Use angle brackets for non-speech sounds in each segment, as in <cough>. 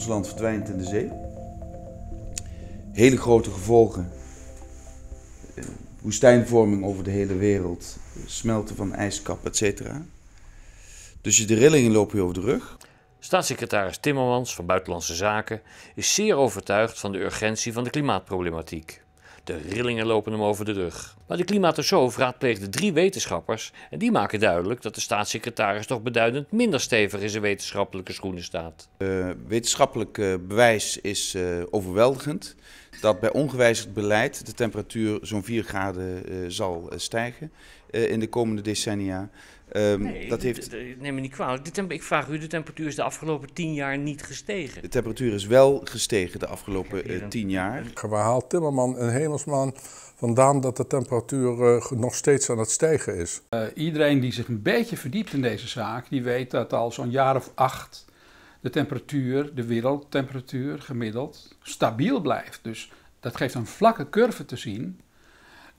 ons land verdwijnt in de zee. Hele grote gevolgen. Eh, woestijnvorming over de hele wereld, smelten van ijskap, etc. Dus de rillingen lopen je over de rug. Staatssecretaris Timmermans van Buitenlandse Zaken is zeer overtuigd van de urgentie van de klimaatproblematiek. De rillingen lopen hem over de rug. Maar de klimatosoof raadpleegde drie wetenschappers en die maken duidelijk dat de staatssecretaris toch beduidend minder stevig in zijn wetenschappelijke schoenen staat. Uh, wetenschappelijk uh, bewijs is uh, overweldigend dat bij ongewijzigd beleid de temperatuur zo'n 4 graden zal stijgen in de komende decennia. Um, nee, dat heeft... neem me niet kwalijk. ik vraag u, de temperatuur is de afgelopen tien jaar niet gestegen. De temperatuur is wel gestegen de afgelopen uh, tien jaar. Waar haalt Timmerman en Hemelsman vandaan dat de temperatuur uh, nog steeds aan het stijgen is? Uh, iedereen die zich een beetje verdiept in deze zaak, die weet dat al zo'n jaar of acht de temperatuur, de wereldtemperatuur gemiddeld, stabiel blijft. Dus dat geeft een vlakke curve te zien.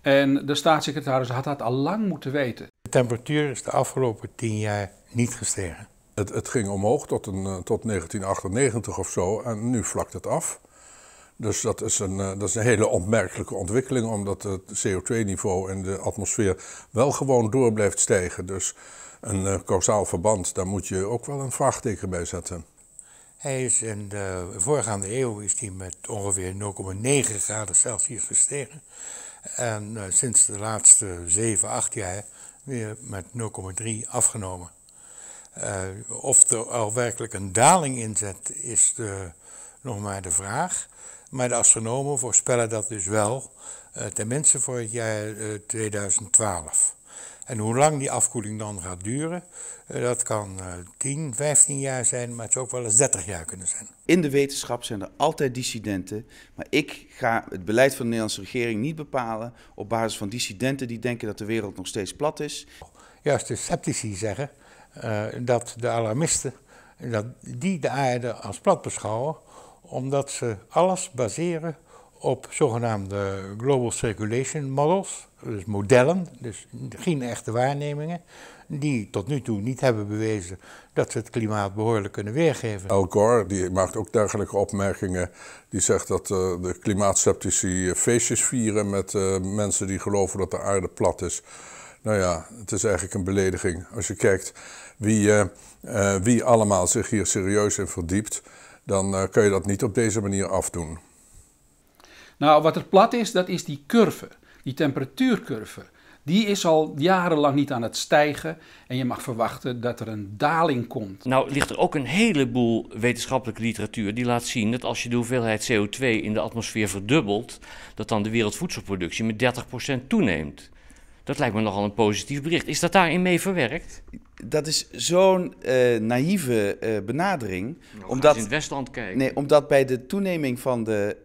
En de staatssecretaris had dat al lang moeten weten. De temperatuur is de afgelopen tien jaar niet gestegen. Het, het ging omhoog tot, een, eh, tot 1998 of zo en nu vlakt het af. Dus dat is, een, eh, dat is een hele opmerkelijke ontwikkeling, omdat het CO2-niveau in de atmosfeer wel gewoon door blijft stijgen. Dus een uh, causaal verband, daar moet je ook wel een vraagteken bij zetten. Hij is in de voorgaande eeuw is die met ongeveer 0,9 graden Celsius gestegen. En uh, sinds de laatste 7, 8 jaar weer met 0,3 afgenomen. Uh, of er al werkelijk een daling in zit, is de, nog maar de vraag. Maar de astronomen voorspellen dat dus wel, uh, tenminste voor het jaar 2012. En hoe lang die afkoeling dan gaat duren, eh, dat kan 10, eh, 15 jaar zijn, maar het zou ook wel eens 30 jaar kunnen zijn. In de wetenschap zijn er altijd dissidenten, maar ik ga het beleid van de Nederlandse regering niet bepalen op basis van dissidenten die denken dat de wereld nog steeds plat is. Juist de sceptici zeggen uh, dat de alarmisten, dat die de aarde als plat beschouwen, omdat ze alles baseren op zogenaamde Global Circulation Models, dus modellen, dus geen echte waarnemingen, die tot nu toe niet hebben bewezen dat ze het klimaat behoorlijk kunnen weergeven. Al Gore die maakt ook dergelijke opmerkingen. Die zegt dat uh, de klimaatceptici feestjes vieren met uh, mensen die geloven dat de aarde plat is. Nou ja, het is eigenlijk een belediging. Als je kijkt wie, wie allemaal zich hier serieus in verdiept, dan kun je dat niet op deze manier afdoen. Nou, wat er plat is, dat is die curve, die temperatuurcurve. Die is al jarenlang niet aan het stijgen en je mag verwachten dat er een daling komt. Nou ligt er ook een heleboel wetenschappelijke literatuur die laat zien dat als je de hoeveelheid CO2 in de atmosfeer verdubbelt, dat dan de wereldvoedselproductie met 30% toeneemt. Dat lijkt me nogal een positief bericht. Is dat daarin mee verwerkt? Dat is zo'n uh, naïeve uh, benadering. Nou, omdat, in het Westland kijken. Nee, omdat bij de toeneming van de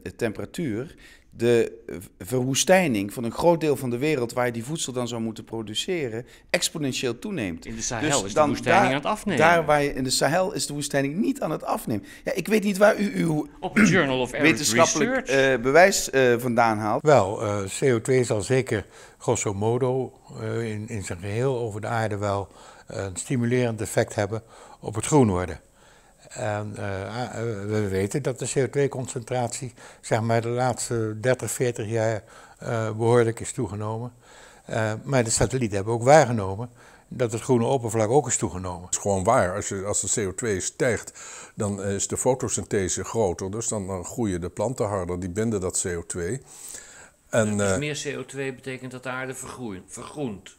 uh, temperatuur de verwoestijning van een groot deel van de wereld waar je die voedsel dan zou moeten produceren, exponentieel toeneemt. In de Sahel dus is de woestijning daar, aan het afnemen. Daar waar je in de Sahel is de woestijning niet aan het afnemen. Ja, ik weet niet waar u uw <clears throat> Op Journal of wetenschappelijk uh, bewijs uh, vandaan haalt. Wel, uh, CO2 zal zeker grosso modo in, in zijn geheel over de aarde wel een stimulerend effect hebben op het groen worden. En uh, we weten dat de CO2-concentratie zeg maar, de laatste 30, 40 jaar uh, behoorlijk is toegenomen. Uh, maar de satellieten hebben ook waargenomen dat het groene oppervlak ook is toegenomen. Het is gewoon waar. Als, je, als de CO2 stijgt, dan is de fotosynthese groter. Dus dan, dan groeien de planten harder, die binden dat CO2. En, dus meer CO2 betekent dat de aarde vergroent?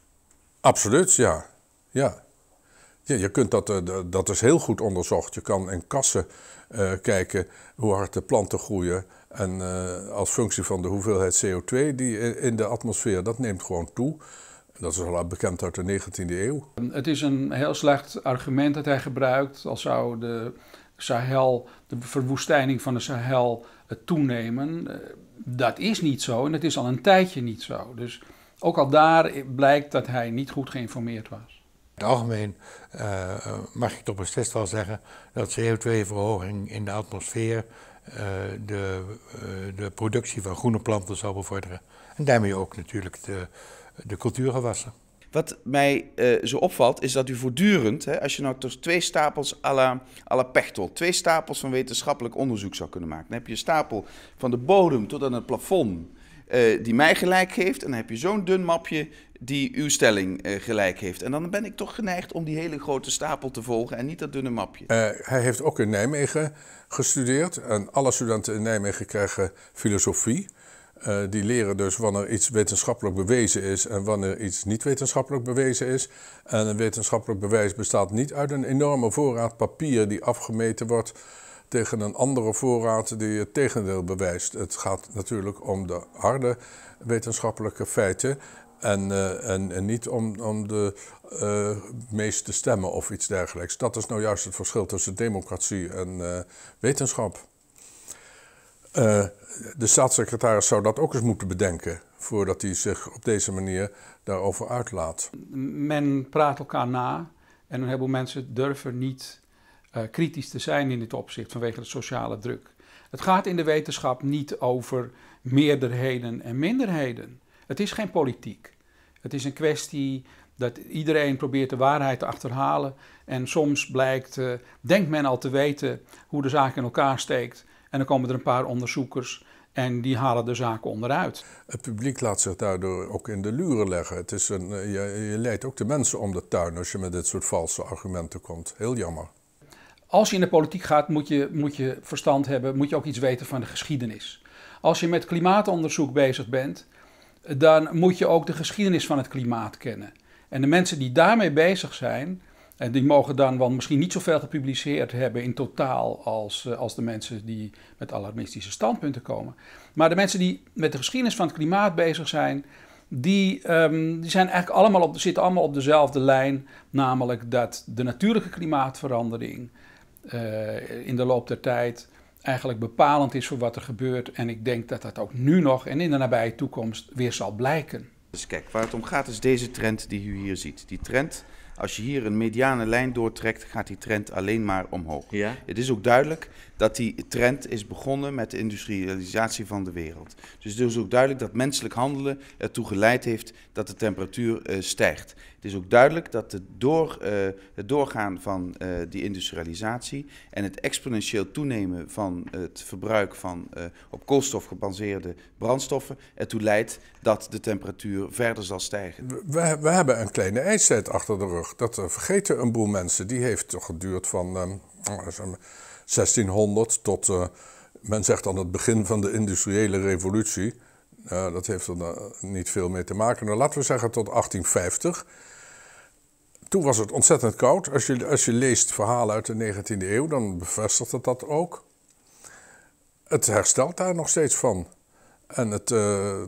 Absoluut, ja. ja. Ja, je kunt dat, eh, dat is heel goed onderzocht. Je kan in kassen uh, kijken hoe hard de planten groeien. En uh, als functie van de hoeveelheid CO2 die in de atmosfeer, dat neemt gewoon toe. Dat is al bekend uit de 19e eeuw. Het is een heel slecht argument dat hij gebruikt. Als zou de Sahel, de verwoestijning van de Sahel toenemen. Dat is niet zo en dat is al een tijdje niet zo. Dus ook al daar blijkt dat hij niet goed geïnformeerd was. Het algemeen uh, mag ik toch beslist wel zeggen dat CO2-verhoging in de atmosfeer uh, de, uh, de productie van groene planten zal bevorderen. En daarmee ook natuurlijk de, de cultuurgewassen. Wat mij zo opvalt, is dat u voortdurend, hè, als je nou dus twee stapels à la, à la Pechtel, twee stapels van wetenschappelijk onderzoek zou kunnen maken. Dan heb je een stapel van de bodem tot aan het plafond, uh, die mij gelijk geeft. En dan heb je zo'n dun mapje die uw stelling uh, gelijk heeft. En dan ben ik toch geneigd om die hele grote stapel te volgen en niet dat dunne mapje. hij heeft ook in Nijmegen gestudeerd. En alle studenten in Nijmegen krijgen filosofie. Die leren dus wanneer iets wetenschappelijk bewezen is en wanneer iets niet wetenschappelijk bewezen is. En een wetenschappelijk bewijs bestaat niet uit een enorme voorraad papier die afgemeten wordt tegen een andere voorraad die het tegendeel bewijst. Het gaat natuurlijk om de harde wetenschappelijke feiten en, uh, en, en, niet om, om de uh, meeste stemmen of iets dergelijks. Dat is nou juist het verschil tussen democratie en wetenschap. Uh, de staatssecretaris zou dat ook eens moeten bedenken voordat hij zich op deze manier daarover uitlaat. Men praat elkaar na en een heleboel mensen durven niet uh, kritisch te zijn in dit opzicht vanwege de sociale druk. Het gaat in de wetenschap niet over meerderheden en minderheden. Het is geen politiek. Het is een kwestie dat iedereen probeert de waarheid te achterhalen. En soms blijkt, uh, denkt men al te weten hoe de zaak in elkaar steekt. En dan komen er een paar onderzoekers en die halen de zaken onderuit. Het publiek laat zich daardoor ook in de luren leggen. Het is een, eh, je, je leidt ook de mensen om de tuin als je met dit soort valse argumenten komt. Heel jammer. Als je in de politiek gaat, moet je, moet je verstand hebben, moet je ook iets weten van de geschiedenis. Als je met klimaatonderzoek bezig bent, dan moet je ook de geschiedenis van het klimaat kennen. En de mensen die daarmee bezig zijn, en die mogen dan wel misschien niet zoveel gepubliceerd hebben in totaal als, eh, als de mensen die met alarmistische standpunten komen. Maar de mensen die met de geschiedenis van het klimaat bezig zijn, die, um, die zijn eigenlijk allemaal op, zitten allemaal op dezelfde lijn. Namelijk dat de natuurlijke klimaatverandering uh, in de loop der tijd eigenlijk bepalend is voor wat er gebeurt. En ik denk dat dat ook nu nog en in de nabije toekomst weer zal blijken. Dus kijk, waar het om gaat is deze trend die u hier ziet. Die trend als je hier een mediane lijn doortrekt, gaat die trend alleen maar omhoog. Ja. Het is ook duidelijk dat die trend is begonnen met de industrialisatie van de wereld. Dus het is ook duidelijk dat menselijk handelen ertoe geleid heeft dat de temperatuur uh, stijgt. Het is ook duidelijk dat het, door, uh, het doorgaan van uh, die industrialisatie en het exponentieel toenemen van het verbruik van op koolstof gebaseerde brandstoffen ertoe leidt dat de temperatuur verder zal stijgen. We, we hebben een kleine ijstijd achter de rug. Dat vergeten een boel mensen. Die heeft geduurd van. Um, 1600 tot, uh, men zegt dan het begin van de industriële revolutie. Uh, dat heeft er uh, niet veel mee te maken. Nou, laten we zeggen tot 1850. Toen was het ontzettend koud. Als je, als je leest verhalen uit de 19e eeuw, dan bevestigt het dat ook. Het herstelt daar nog steeds van. En het,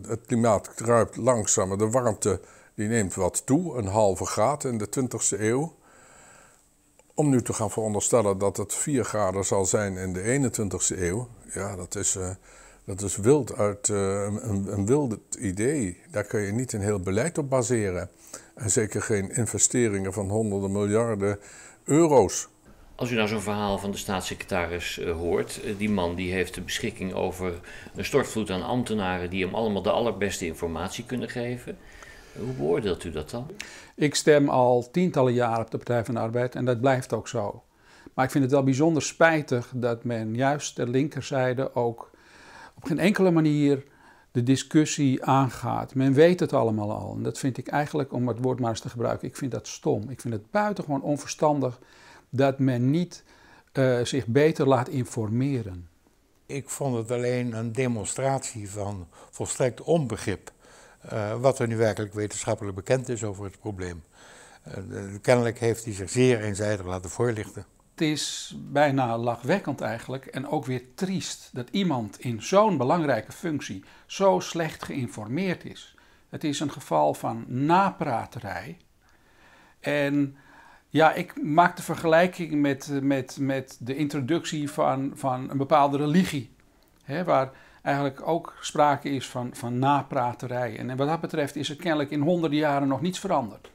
het klimaat kruipt langzamer. De warmte die neemt wat toe, een halve graad in de 20e eeuw. Om nu te gaan veronderstellen dat het 4 graden zal zijn in de 21ste eeuw, ja, dat is, uh, dat is wild uit uh, een, een wild idee. Daar kun je niet een heel beleid op baseren. En zeker geen investeringen van honderden miljarden euro's. Als u nou zo'n verhaal van de staatssecretaris uh, hoort, die man die heeft de beschikking over een stortvloed aan ambtenaren die hem allemaal de allerbeste informatie kunnen geven. Hoe beoordeelt u dat dan? Ik stem al tientallen jaren op de Partij van de Arbeid en dat blijft ook zo. Maar ik vind het wel bijzonder spijtig dat men juist de linkerzijde ook op geen enkele manier de discussie aangaat. Men weet het allemaal al. En dat vind ik eigenlijk, om het woord maar eens te gebruiken, ik vind dat stom. Ik vind het buitengewoon onverstandig dat men niet uh, zich beter laat informeren. Ik vond het alleen een demonstratie van volstrekt onbegrip uh, wat er nu werkelijk wetenschappelijk bekend is over het probleem. Uh, kennelijk heeft hij zich zeer eenzijdig laten voorlichten. Het is bijna lachwekkend eigenlijk en ook weer triest dat iemand in zo'n belangrijke functie zo slecht geïnformeerd is. Het is een geval van napraterij. En ja, ik maak de vergelijking met, met, met de introductie van, van een bepaalde religie. Hè, waar eigenlijk ook sprake is van, van napraterij. En wat dat betreft is er kennelijk in honderden jaren nog niets veranderd.